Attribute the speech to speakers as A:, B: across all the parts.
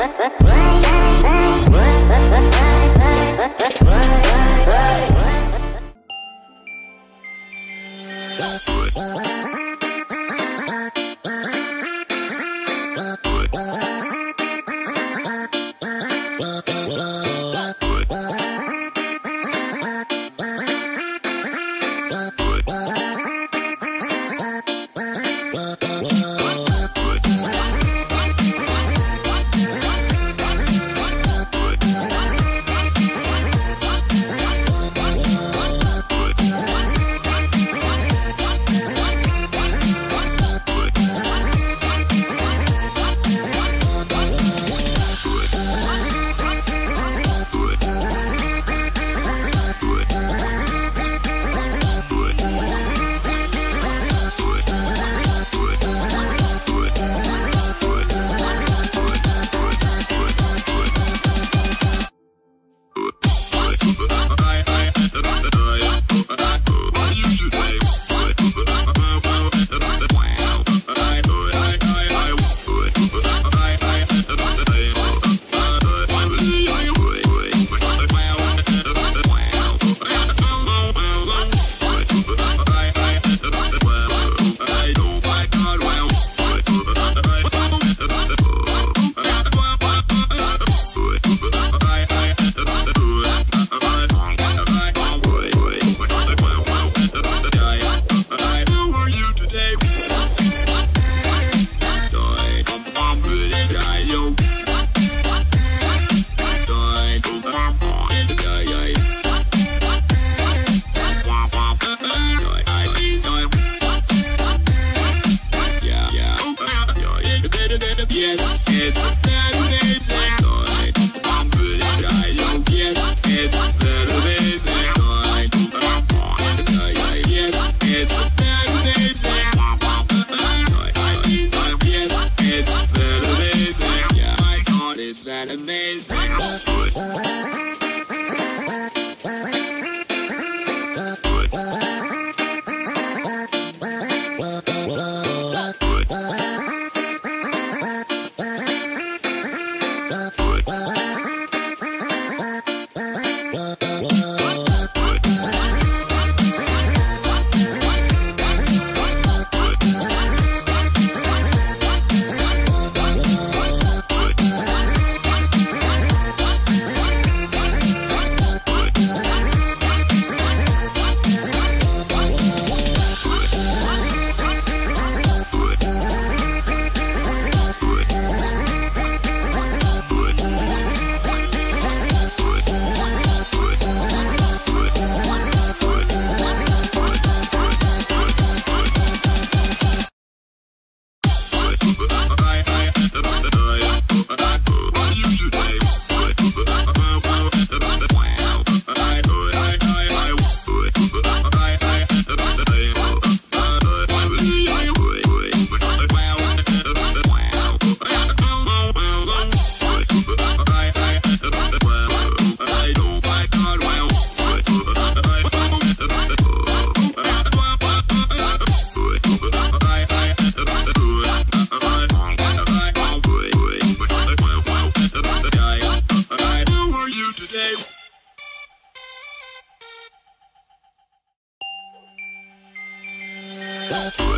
A: Ha ha ha!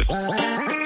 A: love.